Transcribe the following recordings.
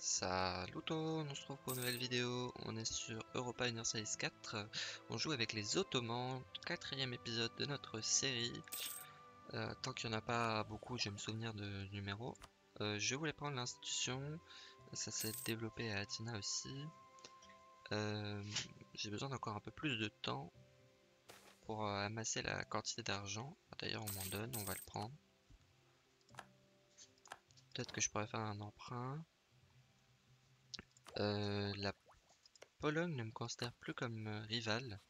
Salut on se retrouve pour une nouvelle vidéo, on est sur Europa Universalis 4, on joue avec les Ottomans, quatrième épisode de notre série. Euh, tant qu'il n'y en a pas beaucoup, je vais me souvenir de numéro. Euh, je voulais prendre l'institution, ça s'est développé à Atina aussi. Euh, j'ai besoin d'encore un peu plus de temps pour amasser la quantité d'argent. D'ailleurs on m'en donne, on va le prendre. Peut-être que je pourrais faire un emprunt. Euh, la Pologne ne me considère plus comme euh, rival.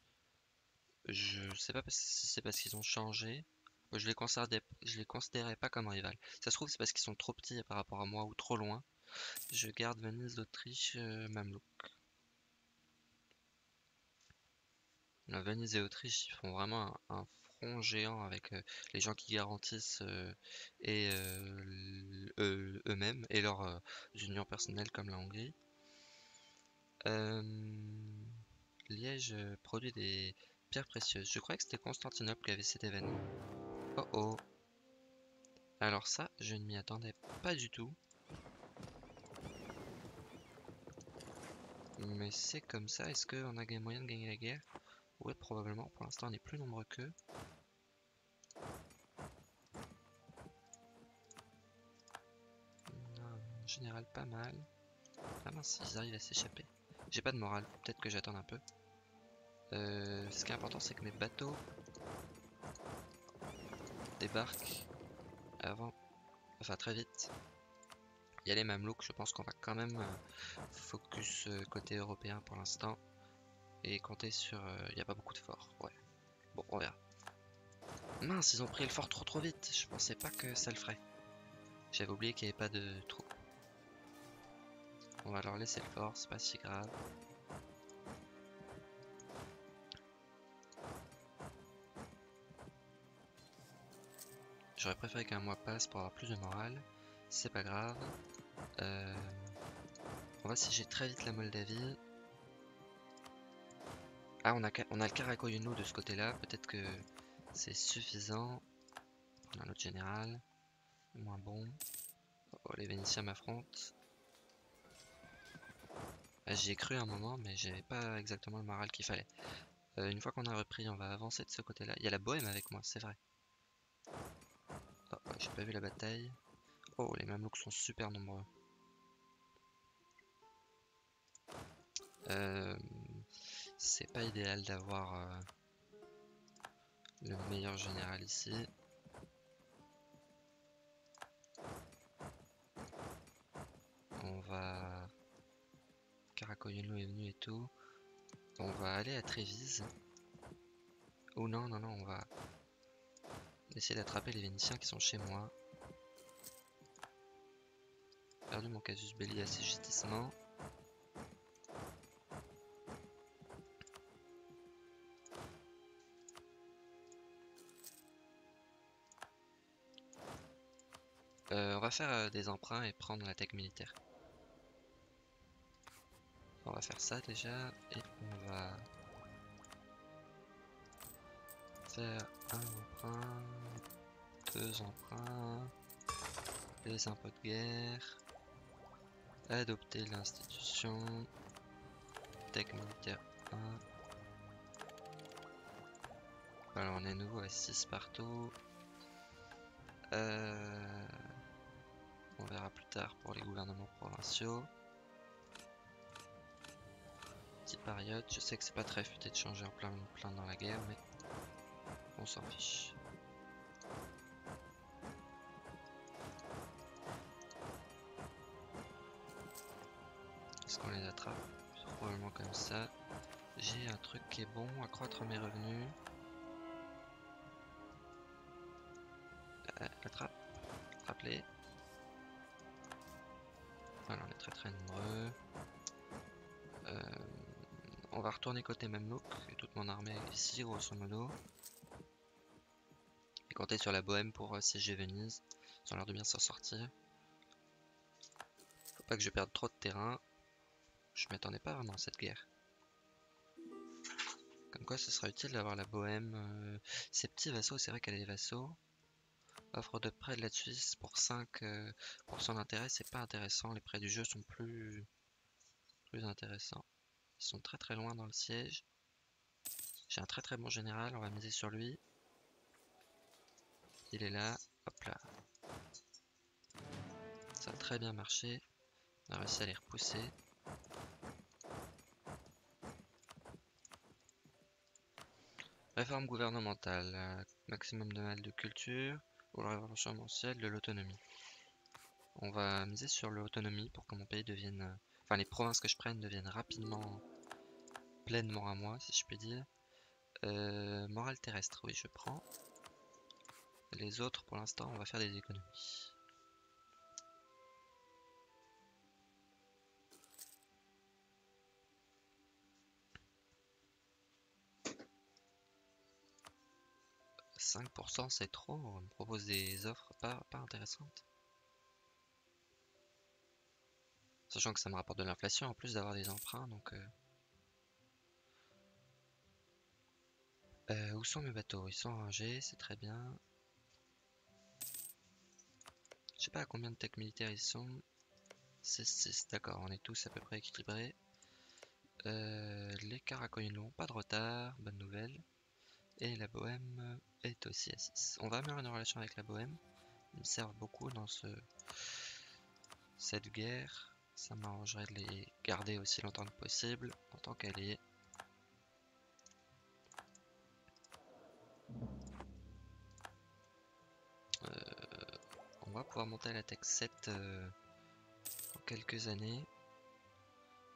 Je sais pas si c'est parce qu'ils ont changé. Je les, considérais, les considérais pas comme rival. Ça se trouve c'est parce qu'ils sont trop petits par rapport à moi ou trop loin. Je garde Venise d'Autriche, euh, Mamelouk. Venise et Autriche font vraiment un, front géant avec les gens qui garantissent eux-mêmes et leurs unions personnelles comme la Hongrie. Euh, Liège produit des pierres précieuses. Je croyais que c'était Constantinople qui avait cet événement. Oh oh. Alors ça, je ne m'y attendais pas du tout. Mais c'est comme ça. Est-ce qu'on a moyen de gagner la guerre? Ouais, probablement. Pour l'instant, on est plus nombreux qu'eux. En général, pas mal. Ah mince, ils arrivent à s'échapper. J'ai pas de morale, peut-être que j'attends un peu. Euh, ce qui est important, c'est que mes bateaux débarquent avant, enfin très vite. Il y a les Mamelouks, je pense qu'on va quand même euh, focus euh, côté européen pour l'instant. Et compter sur... Il n'y a pas beaucoup de forts, ouais. Bon, on verra. Mince, ils ont pris le fort trop trop vite. Je pensais pas que ça le ferait. J'avais oublié qu'il n'y avait pas de troupes. On va leur laisser le fort, c'est pas si grave. J'aurais préféré qu'un mois passe pour avoir plus de morale. C'est pas grave. Euh, on va siéger très vite la Moldavie. Ah, on a, on a le Karakoyuno de ce côté-là. Peut-être que c'est suffisant. On a notre général. Moins bon. Oh, les Vénitiens m'affrontent. Ah, j'y ai cru un moment, mais j'avais pas exactement le moral qu'il fallait. Euh, une fois qu'on a repris, on va avancer de ce côté-là. Il y a la bohème avec moi, c'est vrai. J'ai pas vu la bataille. Oh, les mamelouks sont super nombreux. Euh, c'est pas idéal d'avoir euh, le meilleur général ici. On va Karakoyunlu est venu et tout. On va aller à Trévise. Oh non, non, non, on va essayer d'attraper les Vénitiens qui sont chez moi. Perdu mon casus belli à ces justissements. Euh, on va faire euh, des emprunts et prendre la militaire. On va faire ça déjà et on va faire un emprunt, deux emprunts, des impôts de guerre, adopter l'institution, tech militaire 1. Voilà, on est nouveau à 6 partout. Euh, on verra plus tard pour les gouvernements provinciaux période. Je sais que c'est pas très futé de changer en plein, plein dans la guerre, mais on s'en fiche. Est-ce qu'on les attrape? Probablement comme ça. J'ai un truc qui est bon, accroître mes revenus. Euh, attrape, attrape-les. Voilà, on est très très nombreux. Euh, on va retourner côté Mamelouk et toute mon armée ici grosso modo. Et compter sur la bohème pour euh, siéger Venise. Ils ont l'air de bien s'en sortir. Faut pas que je perde trop de terrain. Je m'attendais pas vraiment à cette guerre. Comme quoi ce sera utile d'avoir la bohème. Euh, ces petits vassaux, c'est vrai qu'elle des vassaux. Offre de prêt de la Suisse pour 5% euh, d'intérêt, c'est pas intéressant. Les prêts du jeu sont plus intéressants. Ils sont très très loin dans le siège. J'ai un très très bon général, on va miser sur lui. Il est là, hop là. Ça a très bien marché. On a réussi à les repousser. Réforme gouvernementale, maximum de mal de culture ou la révolution mensuelle de l'autonomie. On va miser sur l'autonomie pour que mon pays devienne, enfin les provinces que je prenne deviennent rapidement pleinement à moi, si je puis dire. Euh, morale terrestre, oui, je prends. Les autres, pour l'instant, on va faire des économies. 5% c'est trop, on me propose des offres pas, pas intéressantes. Sachant que ça me rapporte de l'inflation en plus d'avoir des emprunts, donc... Euh... Euh, où sont mes bateaux? Ils sont rangés, c'est très bien. Je sais pas à combien de tech militaires ils sont. 6, 6, d'accord, on est tous à peu près équilibrés. Euh, les caracolines pas de retard, bonne nouvelle. Et la bohème est aussi à 6. On va avoir une relation avec la bohème. Ils me servent beaucoup dans ce cette guerre. Ça m'arrangerait de les garder aussi longtemps que possible en tant qu'alliés. Pouvoir monter à la Tech 7 euh, en quelques années.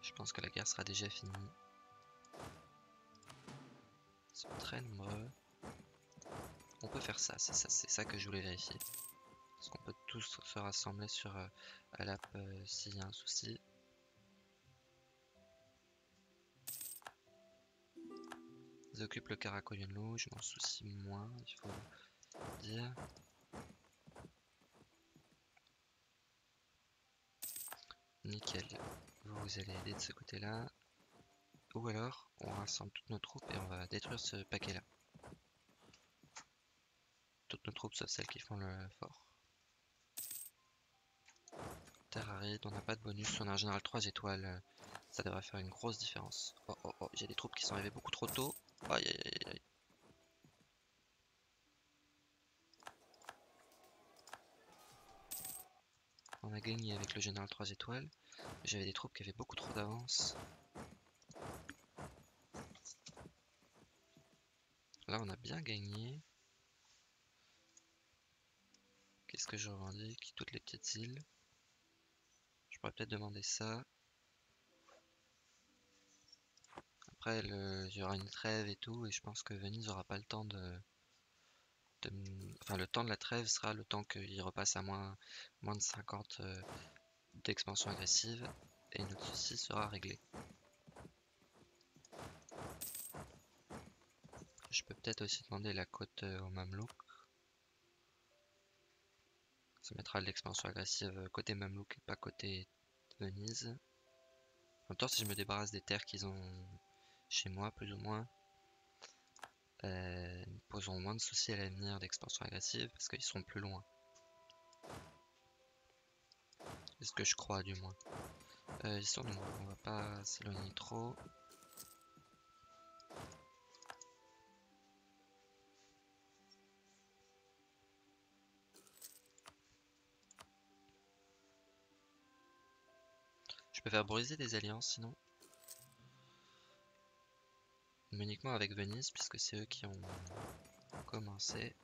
Je pense que la guerre sera déjà finie sont très nombreux. On peut faire ça, c'est ça, que je voulais vérifier. Est-ce qu'on peut tous se rassembler sur euh, Alap euh, s'il y a un souci Ils occupent le Caracolino, je m'en soucie moins, il faut dire. Nickel. Vous allez aider de ce côté-là. Ou alors, on rassemble toutes nos troupes et on va détruire ce paquet-là. Toutes nos troupes sauf celles qui font le fort. Terre aride, on n'a pas de bonus, on a un général 3 étoiles. Ça devrait faire une grosse différence. Oh oh oh, j'ai des troupes qui sont arrivées beaucoup trop tôt. Aïe aïe aïe. On a gagné avec le général 3 étoiles. J'avais des troupes qui avaient beaucoup trop d'avance. Là, on a bien gagné. Qu'est-ce que je revendique? Toutes les petites îles. Je pourrais peut-être demander ça. Après, il y aura une trêve et tout, et je pense que Venise n'aura pas le temps de, Enfin, le temps de la trêve sera le temps qu'il repasse à moins, moins de 50 euh, d'expansion agressive, et notre souci sera réglé. Je peux peut-être aussi demander la côte euh, au Mamelouk. Ça mettra l'expansion agressive euh, côté Mamelouk et pas côté Venise. En même temps, si je me débarrasse des terres qu'ils ont chez moi, plus ou moins, euh, ils poseront moins de soucis à l'avenir d'expansion agressive parce qu'ils seront plus loin. C'est ce que je crois, du moins. Euh, ils sont on va pas s'éloigner trop. Je peux faire briser des alliances sinon? Uniquement avec Venise puisque c'est eux qui ont commencé.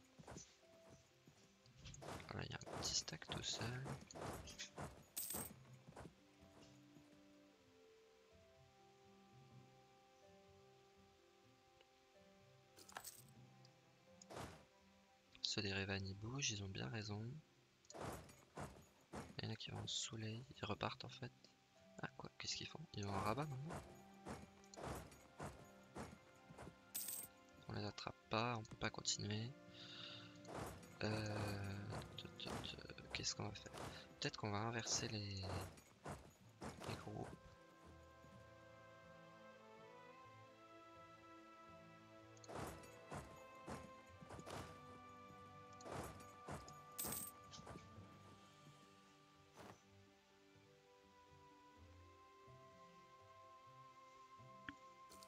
Voilà, il y a un petit stack tout seul. Ceux des Revan ils bougent, ils ont bien raison. Il y en a qui vont se saouler, ils repartent en fait. Ah quoi, qu'est-ce qu'ils font? Ils vont en rabat maintenant? les attrape pas, on peut pas continuer. Euh, Qu'est-ce qu'on va faire? Peut-être qu'on va inverser les, les groupes.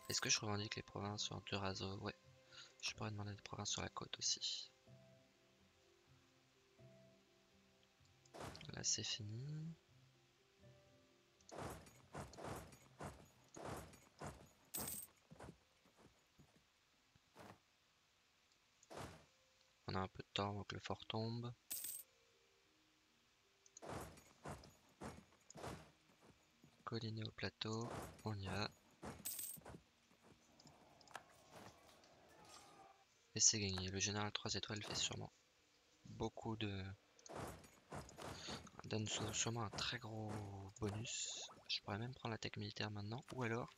Est-ce que je revendique les provinces sur deux raseaux Ouais. Je pourrais demander des provinces sur la côte aussi. Là c'est fini. On a un peu de temps avant que le fort tombe. Colliner au plateau, on y va. C'est gagné. Le général 3 étoiles fait sûrement beaucoup de... donne sûrement un très gros bonus. Je pourrais même prendre la tech militaire maintenant. Ou alors,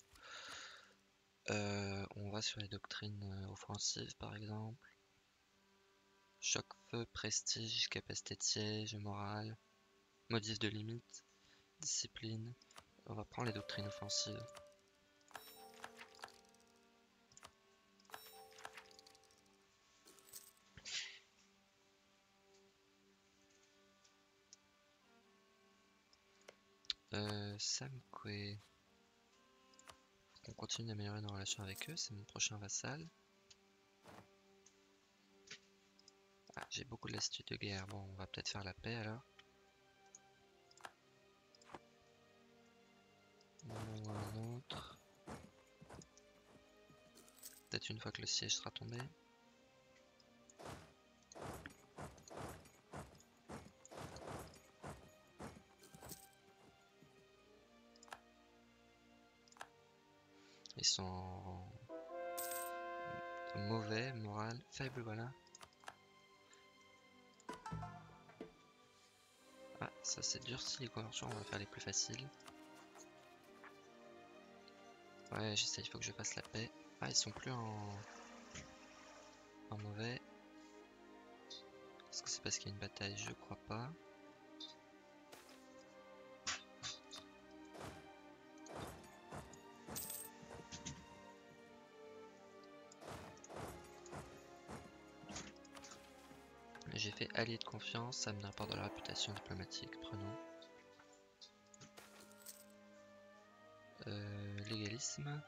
euh, on va sur les doctrines euh, offensives par exemple. Choc feu, prestige, capacité de siège, morale, modif de limite, discipline. On va prendre les doctrines offensives. Euh, Samkwe. On continue d'améliorer nos relations avec eux, c'est mon prochain vassal. Ah, j'ai beaucoup de lassitude de guerre, bon on va peut-être faire la paix alors. un autre. Peut-être une fois que le siège sera tombé. Ah, ça c'est durci les conversions, on va faire les plus faciles. Ouais, j'essaie, il faut que je fasse la paix. Ah, ils sont plus en, en mauvais. Est-ce que c'est parce qu'il y a une bataille? Je crois pas. Allié de confiance, ça me rapporte de la réputation diplomatique, prenons. Euh, légalisme.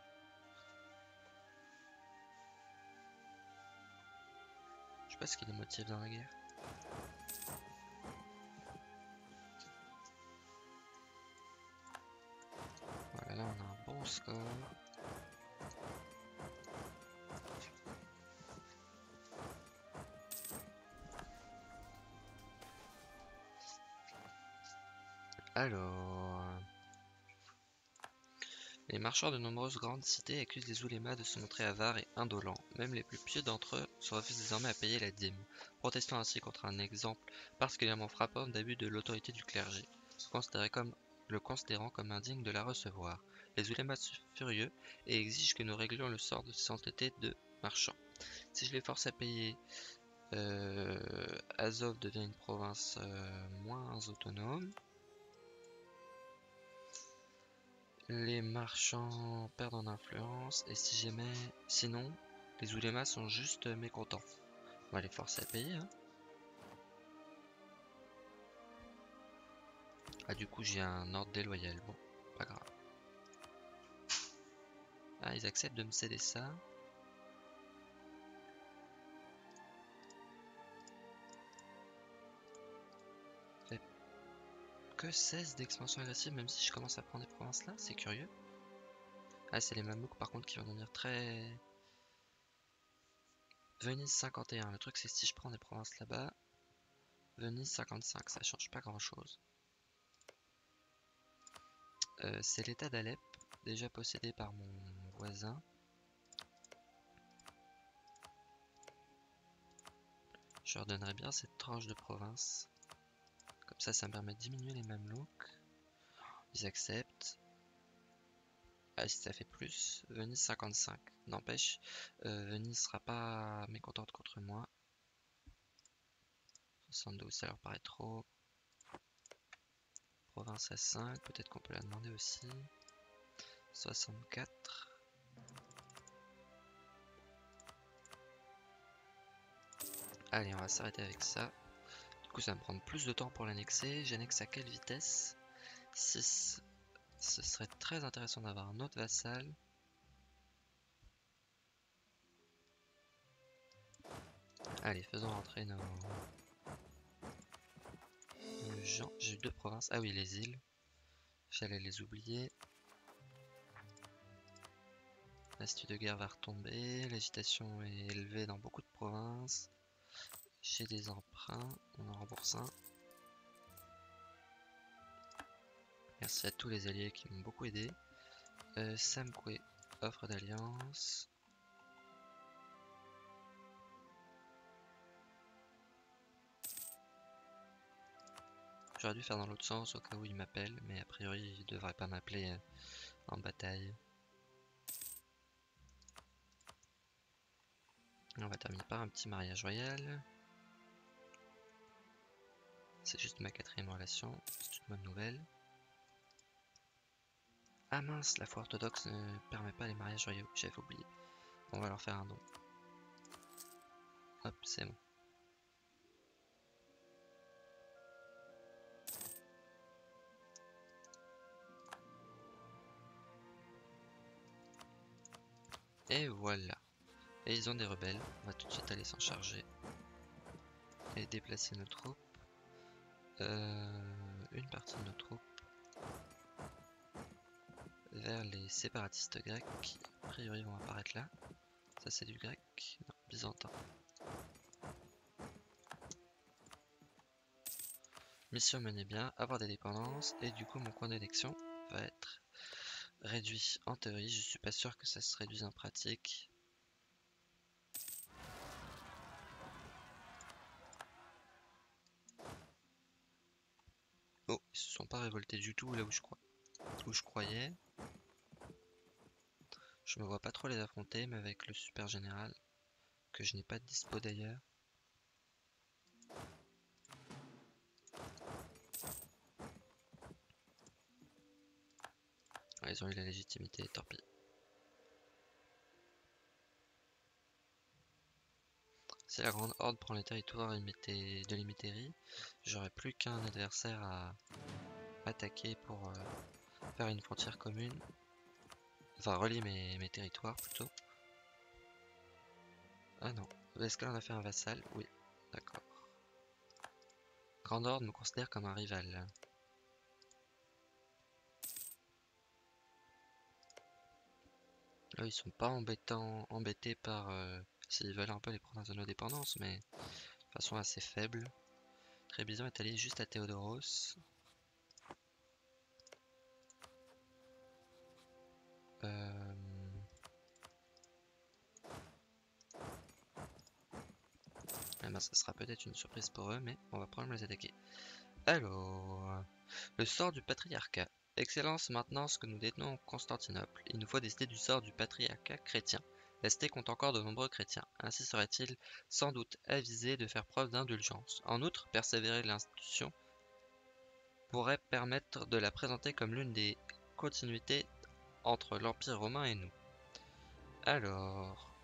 Je sais pas ce qu'il est motive dans la guerre. Voilà, là on a un bon score. Alors... Les marchands de nombreuses grandes cités accusent les oulémas de se montrer avares et indolents. Même les plus pieux d'entre eux se refusent désormais à payer la dîme, protestant ainsi contre un exemple particulièrement frappant d'abus de l'autorité du clergé, le considérant comme indigne de la recevoir. Les oulémas sont furieux et exigent que nous réglions le sort de ces entêtés de marchands. Si je les force à payer, euh, Azov devient une province euh, moins autonome. Les marchands perdent en influence et si jamais... Sinon, les oulémas sont juste mécontents. On va les forcer à payer. Hein. Ah du coup j'ai un ordre déloyal. Bon, pas grave. Ah ils acceptent de me céder ça. Que 16 d'expansion agressive, même si je commence à prendre des provinces là, c'est curieux. Ah, c'est les Mamelouks par contre qui vont devenir très... Venise 51, le truc c'est si je prends des provinces là-bas, Venise 55, ça change pas grand chose. Euh, c'est l'état d'Alep, déjà possédé par mon voisin. Je leur donnerais bien cette tranche de province. Ça, ça me permet de diminuer les mamelouks. Ils acceptent. Ah, si ça fait plus. Venise 55. N'empêche, euh, Venise sera pas mécontente contre moi. 72, ça leur paraît trop. Province à 5, peut-être qu'on peut la demander aussi. 64. Allez, on va s'arrêter avec ça coup, ça va me prendre plus de temps pour l'annexer. J'annexe à quelle vitesse? 6. Ce serait très intéressant d'avoir un autre vassal. Allez, faisons rentrer nos... gens. J'ai deux provinces. Ah oui, les îles. J'allais les oublier. L'astuce de guerre va retomber. L'agitation est élevée dans beaucoup de provinces. J'ai des emprunts. On en rembourse un. Merci à tous les alliés qui m'ont beaucoup aidé. Euh, Samkwe, offre d'alliance. J'aurais dû faire dans l'autre sens au cas où il m'appelle, mais a priori il devrait pas m'appeler euh, en bataille. On va terminer par un petit mariage royal. C'est juste ma quatrième relation, c'est une bonne nouvelle. Ah mince, la foi orthodoxe ne permet pas les mariages royaux, j'avais oublié. On va leur faire un don. Hop, c'est bon. Et voilà. Et ils ont des rebelles. On va tout de suite aller s'en charger. Et déplacer nos troupes. Euh, une partie de nos troupes vers les séparatistes grecs qui a priori vont apparaître là. Ça c'est du grec, non, byzantin. Mission menée bien, avoir des dépendances et du coup mon coin d'élection va être réduit en théorie. Je suis pas sûr que ça se réduise en pratique. Oh, ils se pas révoltés du tout là où je crois. Où je croyais. Je me vois pas trop les affronter, mais avec le super général, que je n'ai pas de dispo d'ailleurs. ils ont eu la légitimité, tant pis. Si la grande horde prend les territoires de l'Imétérie, j'aurai plus qu'un adversaire à attaquer pour euh, faire une frontière commune. Enfin, relier mes, territoires plutôt. Ah non. Est-ce qu'on a fait un vassal Oui. D'accord. Grand Ordre me considère comme un rival. Là, ils sont pas embêtants, embêtés par euh, s'ils veulent un peu les provinces de nos dépendances, mais de façon assez faible. Trébizon est allé juste à Théodoros. Euh... Ah ben, ça sera peut-être une surprise pour eux, mais on va probablement les attaquer. Alors, le sort du patriarcat. Excellence, maintenant ce que nous détenons Constantinople, il nous faut décider du sort du patriarcat chrétien. L'Est compte encore de nombreux chrétiens, ainsi serait-il sans doute avisé de faire preuve d'indulgence. En outre, persévérer l'institution pourrait permettre de la présenter comme l'une des continuités entre l'Empire romain et nous. Alors,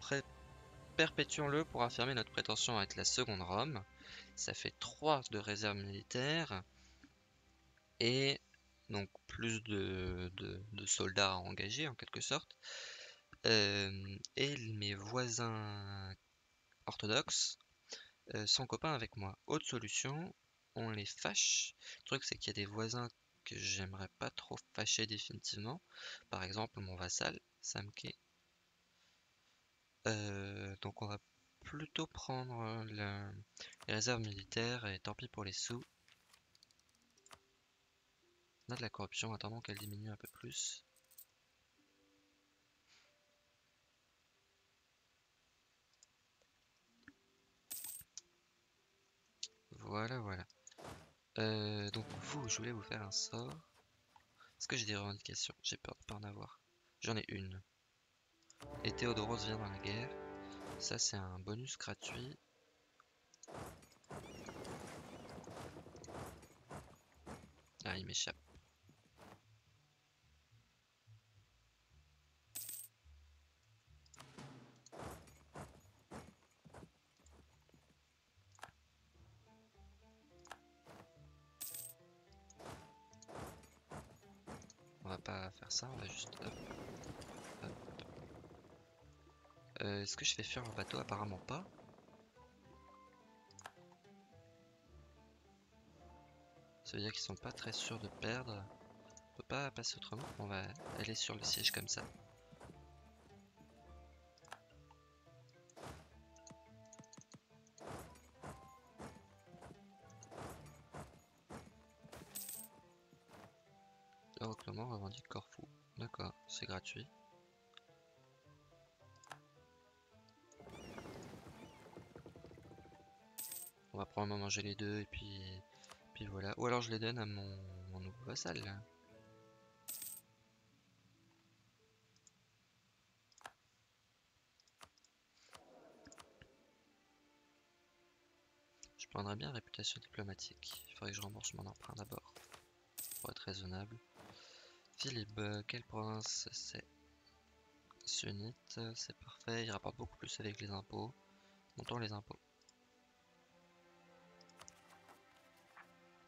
perpétuons-le pour affirmer notre prétention à être la seconde Rome. Ça fait 3 de réserve militaire. Et donc plus de, soldats à engager en quelque sorte. Euh, et mes voisins orthodoxes euh, sont copains avec moi. Autre solution, on les fâche. Le truc c'est qu'il y a des voisins que j'aimerais pas trop fâcher définitivement. Par exemple, mon vassal, Samke. Euh, donc on va plutôt prendre les réserves militaires et tant pis pour les sous. On a de la corruption, attendons qu'elle diminue un peu plus. Voilà, voilà. Euh, donc vous, je voulais vous faire un sort. Est-ce que j'ai des revendications? J'ai peur de pas en avoir. J'en ai une. Et Théodoros vient dans la guerre. Ça c'est un bonus gratuit. Ah il m'échappe. ça, on va juste... Euh, est-ce que je vais faire un bateau? Apparemment pas. Ça veut dire qu'ils sont pas très sûrs de perdre. On peut pas passer autrement? On va aller sur le siège comme ça. On va probablement manger les deux et puis, voilà. Ou alors je les donne à mon, nouveau vassal. Je prendrais bien réputation diplomatique. Il faudrait que je rembourse mon emprunt d'abord. Pour être raisonnable. Philippe, euh, quelle province c'est? Sunnite, c'est parfait. Il rapporte beaucoup plus avec les impôts. Montons les impôts.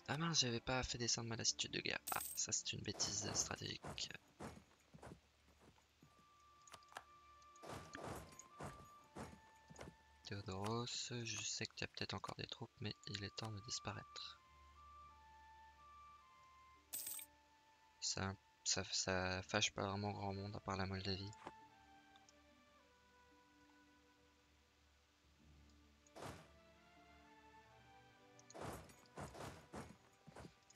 Ah mince, j'avais pas fait descendre ma lassitude de guerre. Ah, ça c'est une bêtise stratégique. Théodoros, je sais que tu as peut-être encore des troupes, mais il est temps de disparaître. Ça, ça fâche pas vraiment grand monde à part la Moldavie.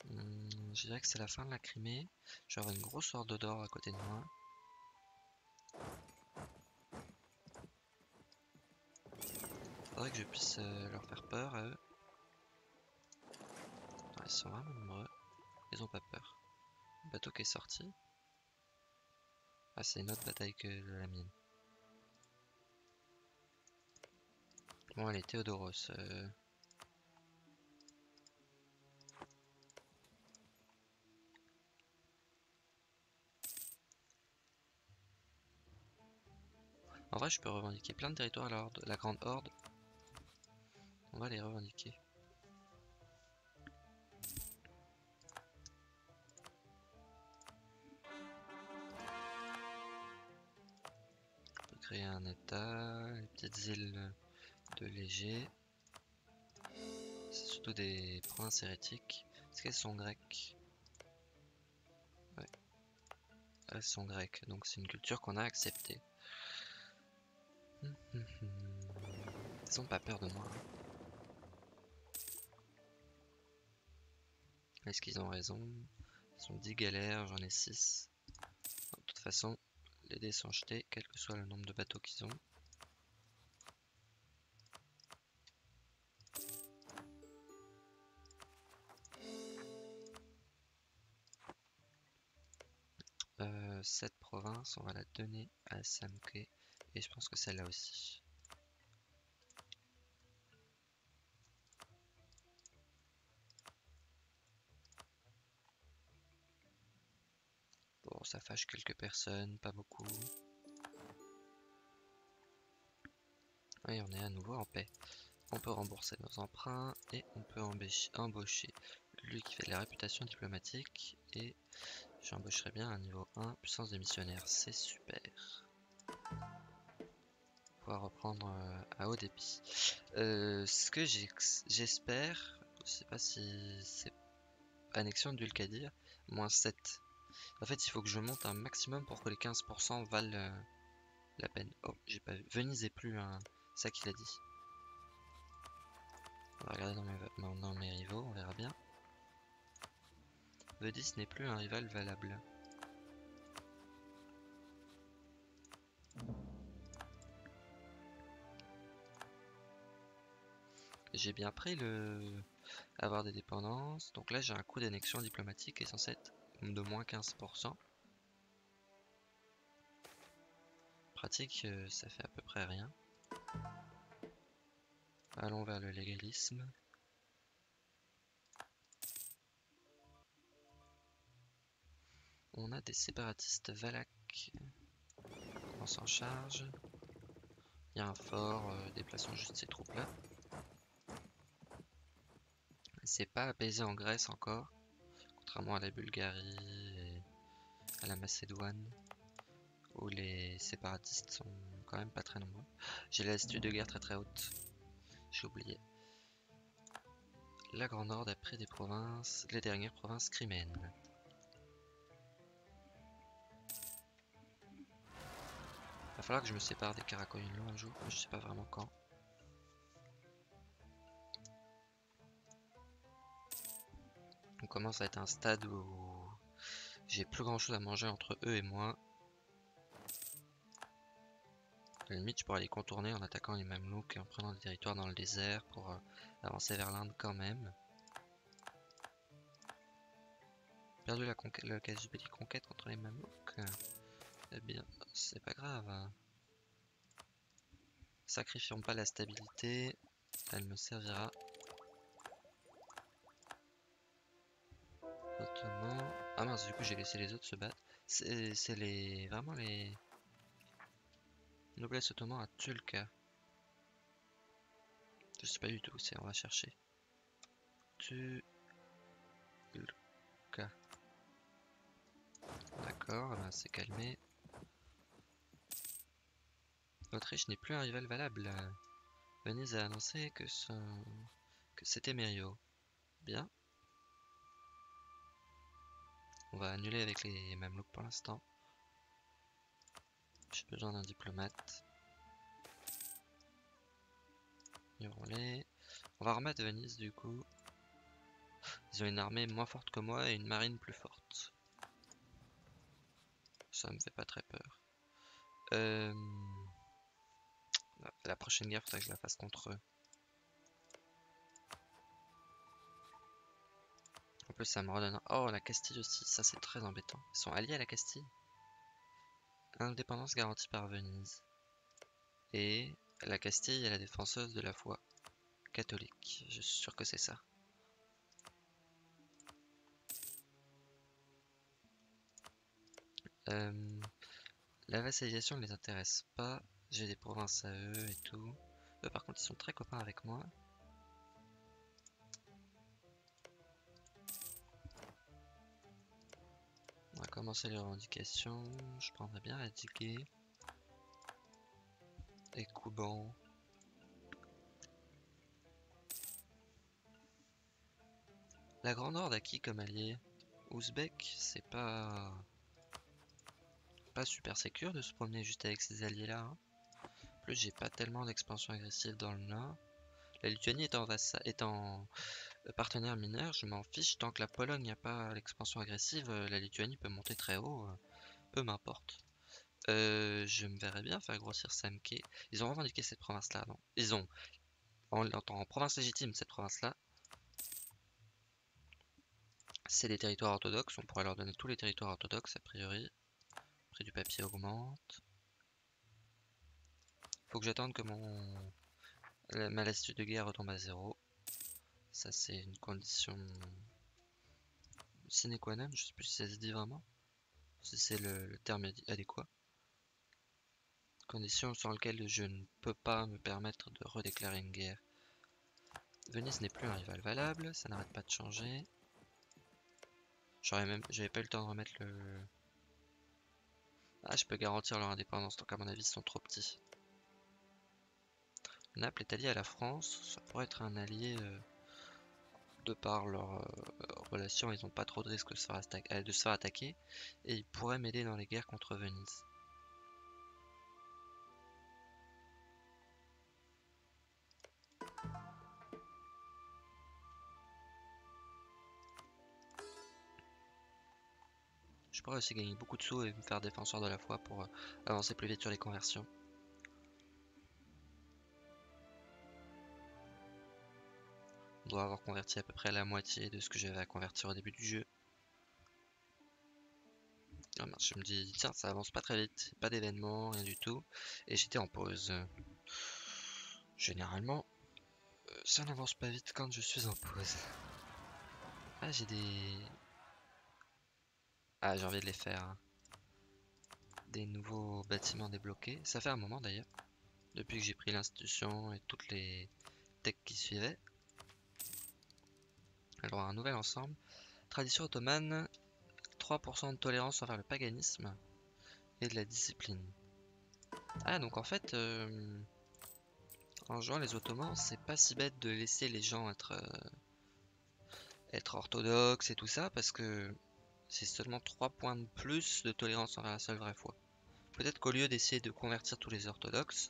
Hmm, je dirais que c'est la fin de la Crimée. Je vais avoir une grosse horde d'or à côté de moi. Faudrait que je puisse euh, leur faire peur à eux. Ils sont vraiment nombreux. Ils ont pas peur. Bateau qui est sorti. Ah, c'est une autre bataille que la mienne. Bon, allez, Théodoros. euh, En vrai, je peux revendiquer plein de territoires à la, la grande horde. On va les revendiquer. Créer un état, les petites îles de léger. C'est surtout des provinces hérétiques. Est-ce qu'elles sont grecques? Ouais. Elles sont grecques, donc c'est une culture qu'on a acceptée. Hum, hum, hum. Ils ont pas peur de moi. Est-ce qu'ils ont raison? Ils ont 10 galères, j'en ai 6. De toute façon, les dés sont jetés, quel que soit le nombre de bateaux qu'ils ont. Euh, cette province, on va la donner à Samke. Et je pense que celle-là aussi. Bon, ça fâche quelques personnes, pas beaucoup. Et on est à nouveau en paix. On peut rembourser nos emprunts et on peut embaucher, lui qui fait de la réputation diplomatique. Et j'embaucherai bien un niveau 1, puissance des missionnaires. C'est super. Pouvoir reprendre euh, à haut débit. Euh, ce que j'espère, je sais pas si c'est annexion d'Ulcadir, moins 7. En fait, il faut que je monte un maximum pour que les 15% valent euh, la peine. Oh, j'ai pas vu. Venise est plus un. C'est ça qu'il a dit. On va regarder dans mes, rivaux, on verra bien. Venise n'est plus un rival valable. J'ai bien pris le avoir des dépendances. Donc là, j'ai un coût d'annexion diplomatique est censé être de moins 15%. Pratique, euh, ça fait à peu près rien. Allons vers le légalisme. On a des séparatistes valaques. On s'en charge. Il y a un fort, euh, déplaçons juste ces troupes là. C'est pas apaisé en Grèce encore, contrairement à la Bulgarie et à la Macédoine, où les séparatistes sont quand même pas très nombreux. J'ai la de guerre très très haute, j'ai oublié. la Grande Horde a pris des provinces, les dernières provinces crimènes. Va falloir que je me sépare des Caracoyunlo un jour, je sais pas vraiment quand. On commence à être un stade où j'ai plus grand chose à manger entre eux et moi. À la limite, je pourrais les contourner en attaquant les Mamelouks et en prenant des territoires dans le désert pour euh, avancer vers l'Inde quand même. Perdu la l'occasion de conquête contre les Mamelouks. Eh bien, c'est pas grave. Sacrifions pas la stabilité, elle me servira. Ah mince, du coup j'ai laissé les autres se battre. C'est les... vraiment les... Noblesse ottoman à Tulka. Je sais pas du tout, c'est on va chercher. Tulka. D'accord, c'est calmé. L'Autriche n'est plus un rival valable. Venise a annoncé que, que c'était Merio. Bien. On va annuler avec les Mamelouks pour l'instant. J'ai besoin d'un diplomate. On va remettre Venise du coup. Ils ont une armée moins forte que moi et une marine plus forte. Ça me fait pas très peur. Euh... La prochaine guerre, faudrait que je la fasse contre eux. Ça me redonne... Oh, la Castille aussi, ça c'est très embêtant. Ils sont alliés à la Castille? Indépendance garantie par Venise. Et la Castille est la défenseuse de la foi catholique. Je suis sûr que c'est ça. Euh, la vassalisation ne les intéresse pas. J'ai des provinces à eux et tout. Eux par contre ils sont très copains avec moi. Commencer les revendications. Je prendrais bien Radiguet. Et Kouban. La Grande Horde a qui comme allié? Ouzbek, c'est pas... Pas super sécure de se promener juste avec ces alliés là. Hein plus, j'ai pas tellement d'expansion agressive dans le nord. La Lituanie est en, euh, partenaire mineur, je m'en fiche. Tant que la Pologne n'a pas l'expansion agressive, euh, la Lituanie peut monter très haut. Euh, peu m'importe. je me verrais bien faire grossir Samke. Ils ont revendiqué cette province-là, non? Ils ont, en, en province légitime, cette province-là. C'est des territoires orthodoxes, on pourrait leur donner tous les territoires orthodoxes a priori. Prix du papier augmente. Faut que j'attende que mon ma lassitude de guerre retombe à zéro. Ça c'est une condition sine qua non, je sais plus si ça se dit vraiment. Si c'est le, terme adéquat. Condition sur laquelle je ne peux pas me permettre de redéclarer une guerre. Venise n'est plus un rival valable, ça n'arrête pas de changer. J'aurais même, j'avais pas eu le temps de remettre le. Ah, je peux garantir leur indépendance, donc à mon avis ils sont trop petits. Naples est allié à la France, ça pourrait être un allié euh, de par leur euh, relation, ils n'ont pas trop de risques de se, faire euh, de se faire attaquer et ils pourraient m'aider dans les guerres contre Venise. Je pourrais aussi gagner beaucoup de sous et me faire défenseur de la foi pour avancer plus vite sur les conversions. On doit avoir converti à peu près la moitié de ce que j'avais à convertir au début du jeu. Ah je me dis, tiens, ça avance pas très vite, pas d'événement, rien du tout. Et j'étais en pause. Généralement, euh, ça n'avance pas vite quand je suis en pause. Ah, j'ai des... Ah, j'ai envie de les faire. Hein. Des nouveaux bâtiments débloqués. Ça fait un moment d'ailleurs. Depuis que j'ai pris l'institution et toutes les techs qui suivaient. Alors, un nouvel ensemble. Tradition ottomane, 3% de tolérance envers le paganisme et de la discipline. Ah, donc en fait, euh, en jouant les Ottomans, c'est pas si bête de laisser les gens être euh, être orthodoxe et tout ça, parce que c'est seulement 3 points de plus de tolérance envers la seule vraie foi. Peut-être qu'au lieu d'essayer de convertir tous les orthodoxes,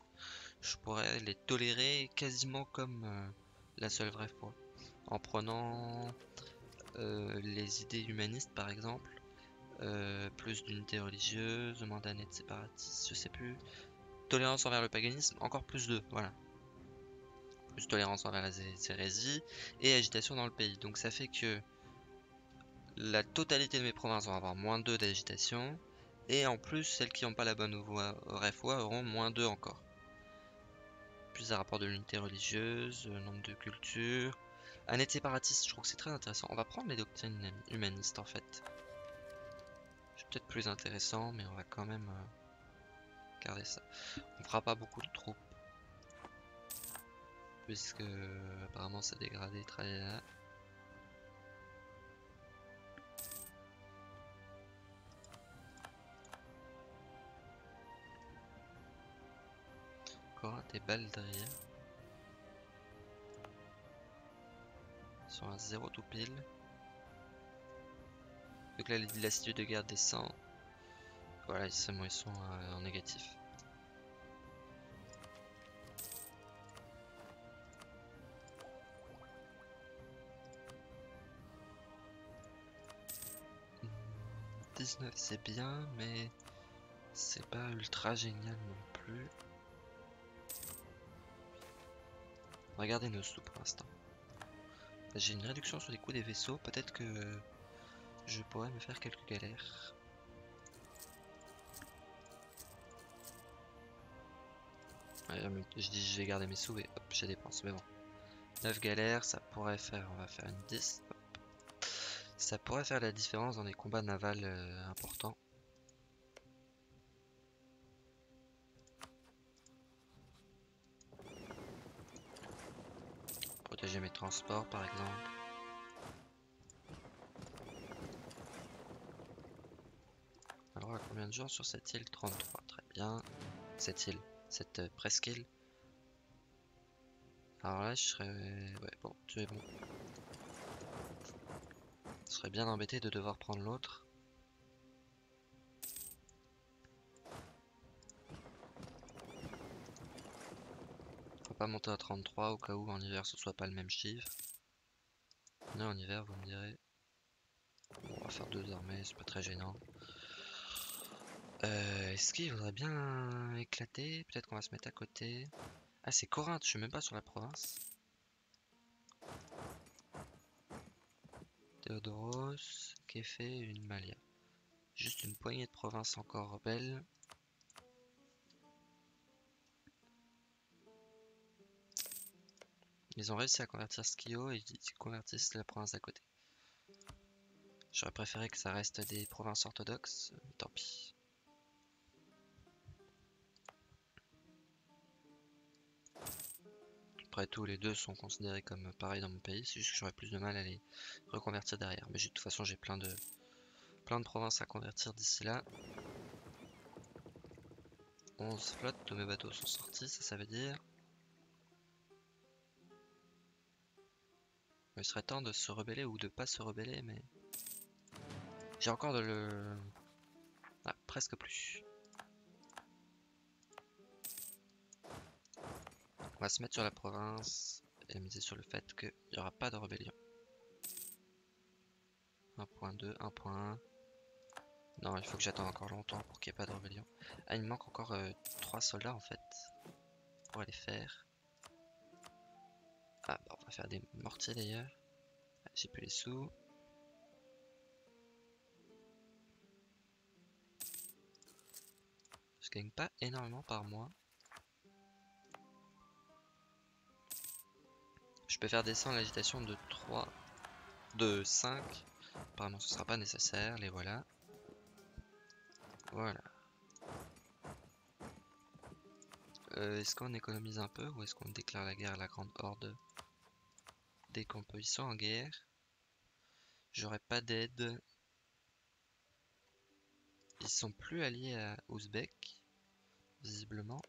je pourrais les tolérer quasiment comme euh, la seule vraie foi. En prenant euh, les idées humanistes par exemple, euh, plus d'unité religieuse, mandat net séparatiste, je sais plus. Tolérance envers le paganisme, encore plus de, voilà. Plus tolérance envers la hérésie et agitation dans le pays. Donc ça fait que la totalité de mes provinces vont avoir moins 2 d'agitation. Et en plus, celles qui n'ont pas la bonne vraie foi auront moins 2 encore. Plus un rapport de l'unité religieuse, nombre de cultures. Un séparatiste, je trouve que c'est très intéressant. On va prendre les doctrines humanistes en fait. C'est peut-être plus intéressant, mais on va quand même euh, garder ça. On fera pas beaucoup de troupes. Puisque apparemment ça dégradé très là. des baldriers. Ils sont à 0 tout pile. Donc là, l'attitude de guerre descend. Voilà, ils sont, euh, en négatif. Mmh, 19 c'est bien, mais c'est pas ultra génial non plus. Regardez nos sous pour l'instant. J'ai une réduction sur les coûts des vaisseaux, peut-être que je pourrais me faire quelques galères. je dis je vais garder mes sous et hop, j'ai dépense, mais bon. 9 galères, ça pourrait faire, on va faire une 10. Ça pourrait faire la différence dans des combats navals euh, importants. Mes transports par exemple. Alors à combien de jours sur cette île? 33, très bien. Cette île, cette euh, presqu'île. Alors là je serais... Ouais bon, tu es bon. Je serais bien embêté de devoir prendre l'autre. Pas monter à 33 au cas où en hiver ce soit pas le même chiffre. Là en hiver vous me direz. on va faire deux armées, c'est pas très gênant. Euh, Est-ce qu'il voudrait bien éclater? Peut-être qu'on va se mettre à côté. Ah c'est Corinthe, je suis même pas sur la province. Théodoros, Kéfé, une Malia? Juste une poignée de provinces encore belles. Ils ont réussi à convertir Skio et ils convertissent la province d'à côté. J'aurais préféré que ça reste des provinces orthodoxes, mais tant pis. Après tout, les deux sont considérés comme pareils dans mon pays, c'est juste que j'aurais plus de mal à les reconvertir derrière. Mais de toute façon, j'ai plein de, plein de provinces à convertir d'ici là. 11 flottes, tous mes bateaux sont sortis, ça, ça veut dire Il serait temps de se rebeller ou de pas se rebeller, mais... J'ai encore de le... Ah, presque plus. On va se mettre sur la province et miser sur le fait qu'il n'y aura pas de rébellion. 1.2, 1.1. Non, il faut que j'attende encore longtemps pour qu'il n'y ait pas de rébellion. Ah, il me manque encore 3 euh, soldats en fait. Pour aller faire. Ah, bah va faire des mortiers d'ailleurs. J'ai plus les sous. Je gagne pas énormément par mois. Je peux faire descendre l'agitation de 3, de 5. Apparemment ce sera pas nécessaire, les voilà. Voilà. Euh, est-ce qu'on économise un peu ou est-ce qu'on déclare la guerre à la grande horde? des campos. Ils sont en guerre. J'aurai pas d'aide. Ils sont plus alliés à Ouzbek, visiblement.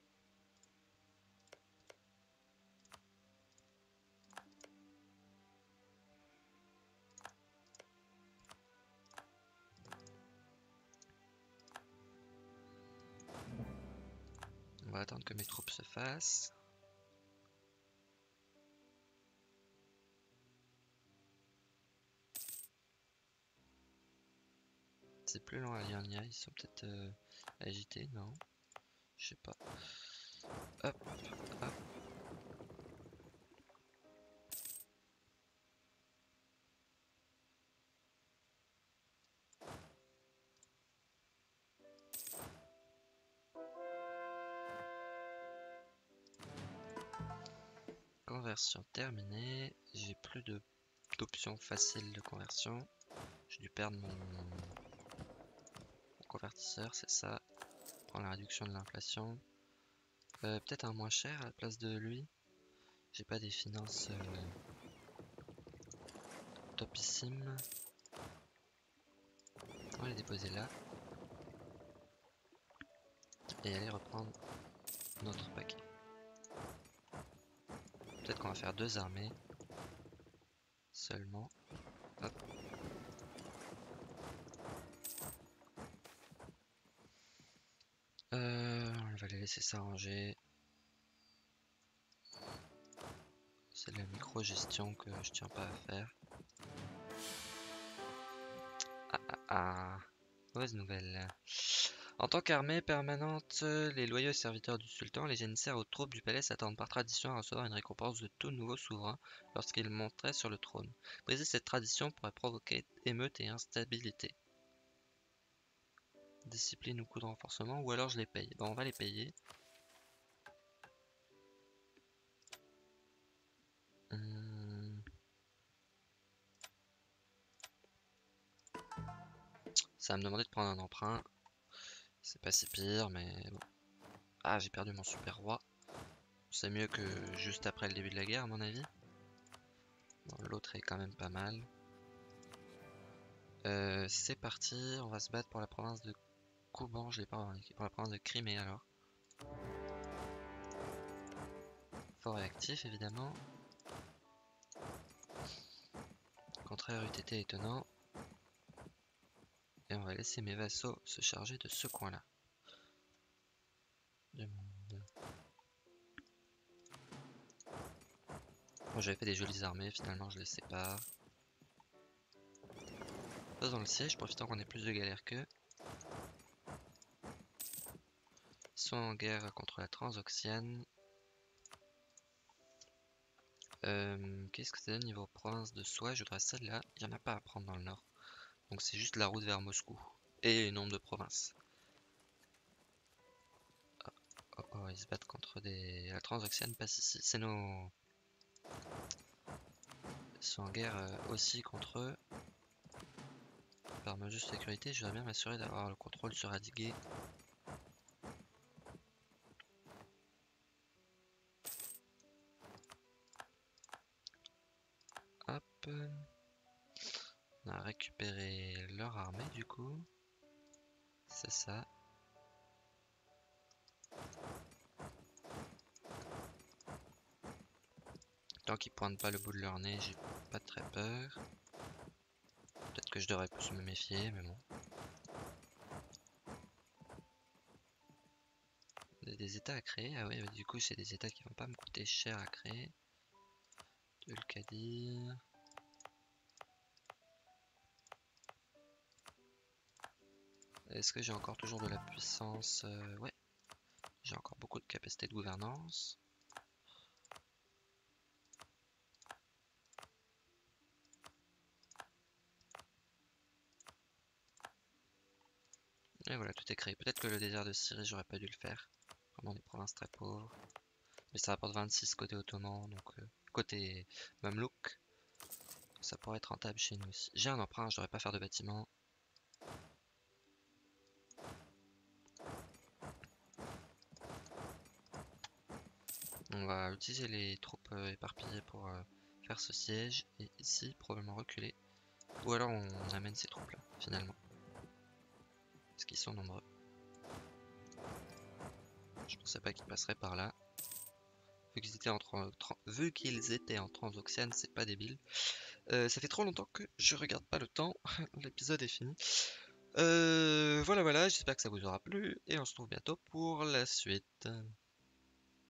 On va attendre que mes troupes se fassent. C'est plus lent à Liania, ils sont peut-être euh, agités, non? Je sais pas. Hop, hop. Conversion terminée. J'ai plus d'options faciles de conversion. J'ai dû perdre mon, c'est ça. Prends la réduction de l'inflation. Euh, peut-être un moins cher à la place de lui. J'ai pas des finances euh, topissimes. On va les déposer là. Et aller reprendre notre paquet. Peut-être qu'on va faire deux armées. Seulement. Hop. Euh, on va les laisser s'arranger. C'est la micro-gestion que je tiens pas à faire. Ah ah ah. Mauvaise nouvelle. En tant qu'armée permanente, les loyaux serviteurs du sultan, les janissaires aux troupes du palais s'attendent par tradition à recevoir une récompense de tout nouveau souverain lorsqu'il monterait sur le trône. Briser cette tradition pourrait provoquer émeute et instabilité. Discipline ou coup de renforcement, ou alors je les paye. Bon, on va les payer. Hum. Ça va me demander de prendre un emprunt. C'est pas si pire, mais bon. Ah, j'ai perdu mon super roi. C'est mieux que juste après le début de la guerre, à mon avis. L'autre est quand même pas mal. Euh, c'est parti, on va se battre pour la province de Pas en équipe, pour la province de Crimée alors. Fort réactif évidemment. Contraire UTT étonnant. Et on va laisser mes vassaux se charger de ce coin-là. Moi j'avais fait des jolies armées, finalement je les sépare. Pas dans le siège, profitant qu'on ait plus de galères qu'eux. Ils sont en guerre contre la Transoxiane. Euh, Qu'est-ce que ça donne niveau province de soie? Je voudrais celle-là. Il n'y en a pas à prendre dans le nord. Donc c'est juste la route vers Moscou. Et nombre de provinces. Oh, oh, oh, ils se battent contre des... La Transoxiane passe ici. C'est nos... Ils sont en guerre euh, aussi contre eux. Par mesure de sécurité, je voudrais bien m'assurer d'avoir le contrôle sur Adigué. Leur armée du coup. C'est ça. Tant qu'ils pointent pas le bout de leur nez, j'ai pas très peur. Peut-être que je devrais plus me méfier, mais bon. Des états à créer Ah ouais, du coup, c'est des états qui vont pas me coûter cher à créer. De Est-ce que j'ai encore toujours de la puissance euh, Ouais. J'ai encore beaucoup de capacité de gouvernance. Et voilà, tout est créé. Peut-être que le désert de Syrie, j'aurais pas dû le faire. Vraiment des provinces très pauvres. Mais ça rapporte 26 côté ottoman, donc euh, côté mamelouk. Ça pourrait être rentable chez nous aussi. J'ai un emprunt, je devrais pas faire de bâtiment. Va utiliser les troupes euh, éparpillées pour euh, faire ce siège. Et ici, probablement reculer. Ou alors on amène ces troupes là, finalement. Parce qu'ils sont nombreux. Je pensais pas qu'ils passeraient par là. Vu qu'ils étaient en, vu qu'ils étaient en transoxiane, c'est pas débile. Euh, ça fait trop longtemps que je regarde pas le temps. L'épisode est fini. voilà, voilà, j'espère que ça vous aura plu. Et on se retrouve bientôt pour la suite.